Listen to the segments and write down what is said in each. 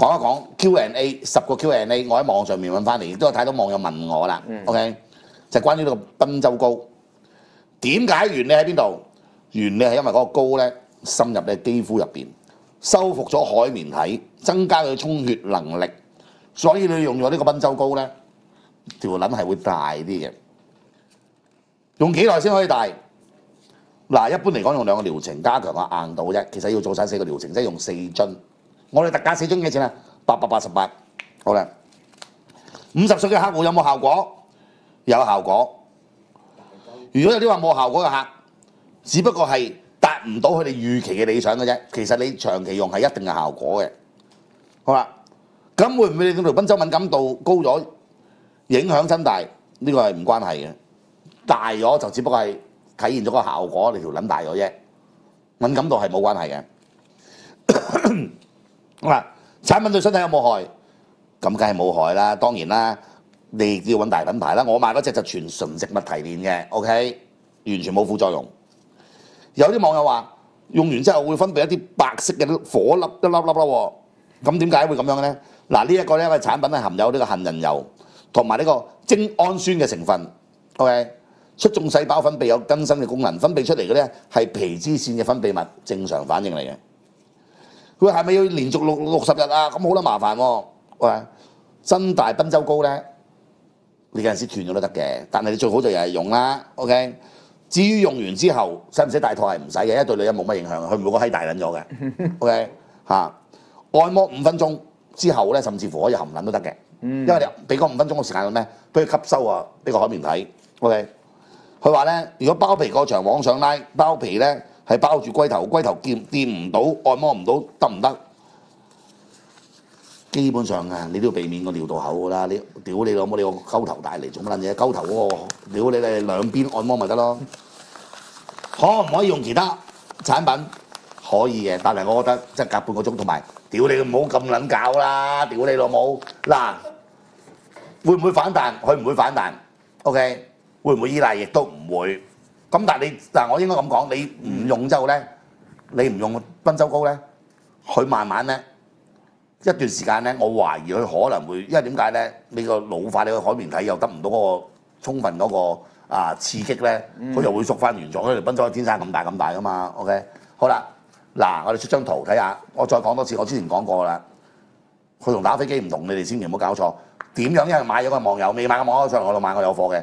講一講 Q&A 十個 Q&A，我喺網上面揾翻嚟，亦都有睇到網友問我啦。OK，就關於呢個賓州糕，點解原理喺邊度？原理係因為嗰個膏咧滲入你肌膚入邊，修復咗海綿體，增加佢充血能力，所以你用咗呢個賓州膏咧，條撚係會大啲嘅。用幾耐先可以大？嗱，一般嚟講用兩個療程加強個硬度啫，其實要做晒四個療程，即係用四樽。我哋特價四樽幾錢啊？八百八十八。好啦，五十歲嘅客戶有冇效果？有效果。如果有啲話冇效果嘅客，只不過係達唔到佢哋預期嘅理想嘅啫。其實你長期用係一定嘅效果嘅。好啦，咁會唔會令到條賓州敏感度高咗，影響增大？呢、個係唔關係嘅。大咗就只不過係體現咗個效果，你條撚大咗啫。敏感度係冇關係嘅。嗱，產品對身體有冇害？咁梗係冇害啦，當然啦，你要揾大品牌啦。我買嗰隻就全純植物提煉嘅，OK，完全冇副作用。有啲網友話用完之後會分泌一啲白色嘅火粒一粒粒粒喎，咁點解會咁樣嘅咧？嗱，呢一個咧個產品係含有呢個杏仁油同埋呢個精氨酸嘅成分，OK，促進細胞分泌有更新嘅功能，分泌出嚟嘅咧係皮脂腺嘅分泌物，正常反應嚟嘅。佢係咪要連續六六十日啊？咁好啦麻煩喎、喂，真大賓州膏咧，你有陣時斷咗都得嘅，但係你最好就日日用啦。OK。至於用完之後使唔使戴套係唔使嘅，因為對女人冇乜影響，佢唔會個閪大撚咗嘅。OK 嚇、按摩五分鐘之後咧，甚至乎可以含撚都得嘅，因為你俾嗰五分鐘嘅時間佢咩？俾佢吸收啊呢個海綿體。OK。佢話咧，如果包皮過長往上拉，包皮咧係包住龜頭，龜頭掂掂唔到，按摩唔到，得唔得？基本上啊，你都要避免個尿道口噶啦。你屌你老母，你個鳩頭大嚟做乜撚嘢？鳩頭嗰、個屌你哋兩邊按摩咪得咯。可唔可以用其他產品？可以嘅，但係我覺得即係隔半個鐘，同埋屌你唔好咁撚搞啦！屌你老母嗱，會唔會反彈？佢唔會反彈。OK，會唔會依賴？亦都唔會。咁但係你嗱，我應該咁講，你唔用之後咧，你唔用賓州膏咧，佢慢慢咧一段時間咧，我懷疑佢可能會，因為點解咧？你個老化，你個海綿體又得唔到嗰個充分嗰、個啊刺激咧，佢又會縮翻原狀。因為賓州天生咁大咁大噶嘛。OK，好啦，嗱，我哋出張圖睇下，我再講多次，我之前講過啦。佢同打飛機唔同，你哋千祈唔好搞錯。點樣？因為買咗個網友，未買個網友上嚟我度買，我有貨嘅。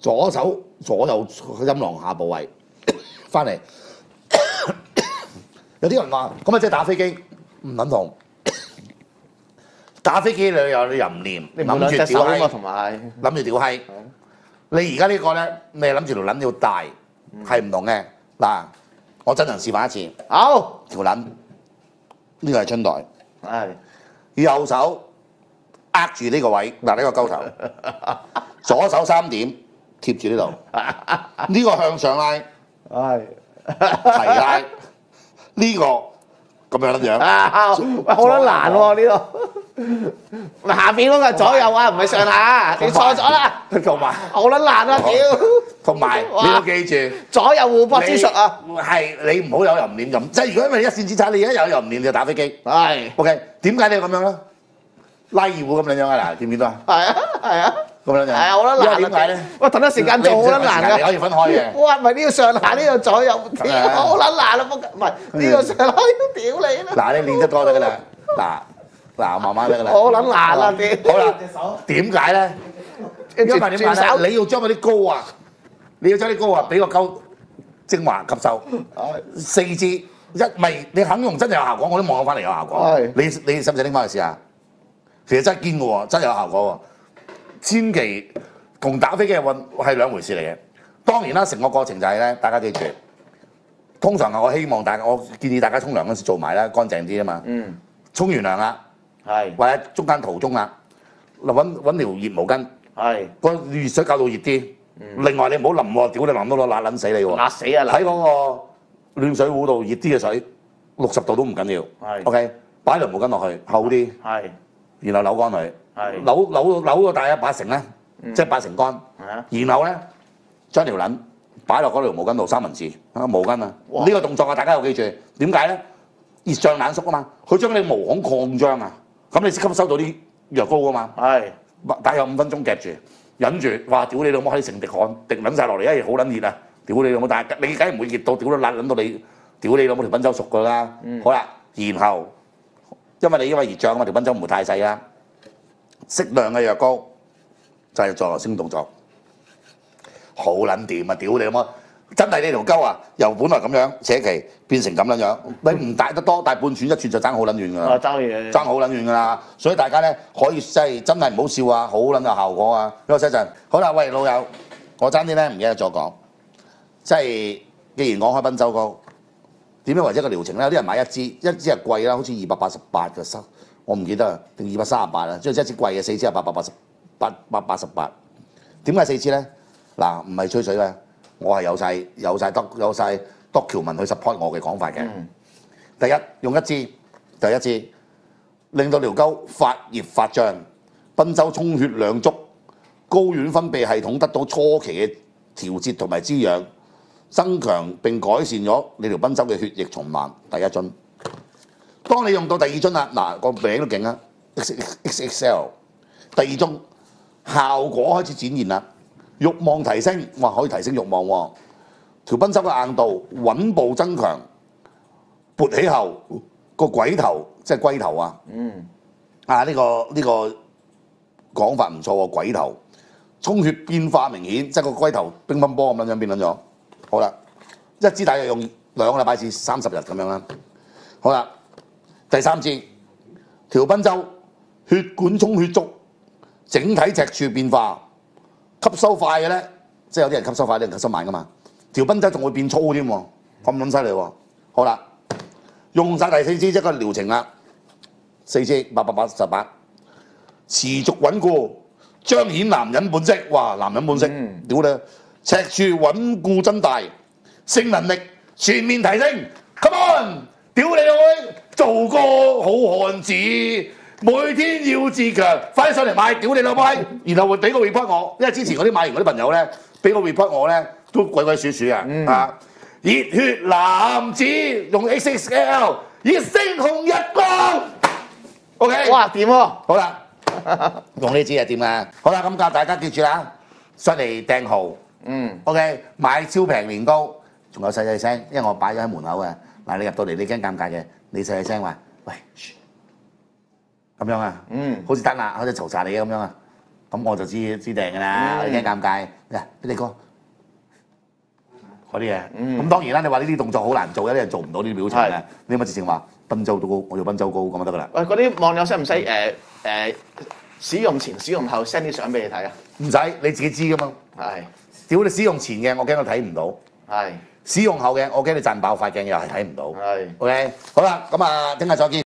左手左右陰囊下部位。翻嚟。有啲人話咁啊，即係打飛機唔撚同。打飛機你有啲淫念，你唔好兩隻手啊嘛，屌閪同埋。諗住屌閪。你而家呢個咧，你係諗住條撚要大，係唔同嘅。嗱，我真人示範一次，好。條撚呢個係春袋，係。右手握住呢個位，嗱呢個鳩頭，左手三點貼住呢度，呢個向上拉，係提拉，呢個咁樣樣。好撚難喎呢度。嗱下邊嗰個係左右啊，唔係上下啊，你錯咗啦，同埋好撚難啊，屌！同埋你要記住。左右互搏之術啊，你係你唔好有淫念咁，即係如果因為一線之差，你而家有淫念你就打飛機。係 OK，點解你要咁樣咧？拉二胡咁樣樣啊嗱，見唔見到啊？係啊係啊，咁樣樣。係啊，好啦難啊。點解咧？喂，同一時間做好撚難㗎。你可以分開嘅。哇！唔係呢個上下，呢個左右，好撚難啦！唔係呢個上下，屌你啦！嗱，你練得多得㗎啦。嗱嗱，慢慢得噶啦。我撚難啦啲。好啦，點解咧？因為點解咧？你要將嗰啲膏啊，你要將啲膏啊，俾個溝精華吸收。四支一咪你肯用真係有效果，我都望翻嚟有效果。你你使唔使拎翻去試下？其實真係堅嘅喎，真係有效果喎。千祈同打飛機嘅運係兩回事嚟嘅。當然啦，成個過程就係咧，大家記住，通常係我希望大家，我建議大家沖涼嗰時做埋啦，乾淨啲啊嘛。嗯，沖完涼啦，係或者中間途中啦，嗱揾揾條熱毛巾，係個熱水搞到熱啲。另外你唔好淋喎，屌你淋到我辣撚死你喎！辣死啊！喺嗰個暖水壺度熱啲嘅水，六十度都唔緊要。係 OK，擺條毛巾落去，厚啲，係然後扭乾佢，係扭扭扭到大約八成咧，即係八成乾。啊然後咧將條撚擺落嗰條毛巾度三文治啊毛巾啊！呢個動作啊，大家要記住。點解咧？熱脹冷縮啊嘛，佢將你毛孔擴張啊，咁你先吸收到啲藥膏啊嘛。係大約五分鐘夾住，忍住，哇！屌你老母喺成滴汗滴撚晒落嚟，因為好撚熱啊！屌你老母，但係你梗係唔會熱到屌到辣撚到你，屌你老母條賓州熟噶啦。好啦，然後因為你因為熱脹啊嘛，條賓州唔會太細啦，適量嘅藥膏就係做頭先動作，好撚掂啊！屌你老母！真係呢條鳩啊，由本來咁樣扯旗變成咁樣樣，你唔大得多，大半寸一寸就爭好撚遠㗎啦啊。爭嘢爭好撚遠㗎啦，所以大家咧可以真係真係唔好笑啊，好撚有效果啊！休息一陣，好啦，喂老友，我爭啲咧唔記得咗講，即係既然講開賓州膏，點樣為之一個療程咧？有啲人買一支，一支係貴啦，好似二百八十八嘅收，我唔記得啦，定二百三十八啦，即係一支貴嘅四支係八百八十八八八十八。點解四支咧？嗱，唔係吹水嘅，我係有晒有晒 doc 有晒 document 去 support 我嘅講法嘅。第一用一支，第一支令到條溝發熱發脹，賓州充血兩足，睾丸分泌系統得到初期嘅調節同埋滋養，增強並改善咗你條賓州嘅血液循環。第一樽，當你用到第二樽啦，嗱個名都勁啊，XXXL 第二樽效果開始展現啦，慾望提升，哇可以提升慾望喎，條賓州嘅硬度穩步增強。勃起後個鬼頭即係龜頭啊！嗯啊呢、個呢、個講法唔錯喎，鬼頭充血變化明顯，即係個龜頭乒乓波咁樣樣變撚咗。好啦，一支大約用兩個禮拜至三十日咁樣啦。好啦，第三支條賓州血管充血足，整體脊柱變化，吸收快嘅咧，即係有啲人吸收快，有啲人吸收慢噶嘛。條賓州仲會變粗添喎，咁撚犀利喎。好啦。用晒第四支即係個療程啦，四支八百八十八，持續穩固，彰顯男人本色。哇，男人本色，嗯屌你！尺寸穩固增大，性能力全面提升。Come on，屌你老味，做個好漢子，每天要自強，快啲上嚟買，屌你老母！然後會俾個 report 我，因為之前嗰啲買完嗰啲朋友咧，俾個 report 我咧，都鬼鬼祟祟啊，嗯啊！熱血男子用 XXL 熱星紅日光，OK，哇掂喎！好啦，用呢支係點啊？好啦，咁教大家記住啦，上嚟訂號嗯，OK，買超平年糕，仲有細細聲，因為我擺咗喺門口嘅。嗱，你入到嚟你驚尷尬嘅，你細細聲話，喂，咁樣啊，嗯。好似得啦，好似嘈晒你咁樣啊，咁我就知知定㗎啦，嗯。你驚尷尬，嗱，俾你哥。嗰啲嘢，咁、嗯當然啦！你話呢啲動作好難做，有啲人做唔到呢啲表情你咪直情話賓州高，我要賓州高咁就得噶啦。喂，嗰啲網友使唔使誒誒使用前、使用後 send 啲相俾你睇啊？唔使你自己知噶嘛。係。屌你使用前嘅，我驚我睇唔到；係使用後嘅，我驚你賺爆塊鏡又係睇唔到。係。OK，好啦，咁啊，聽日再見。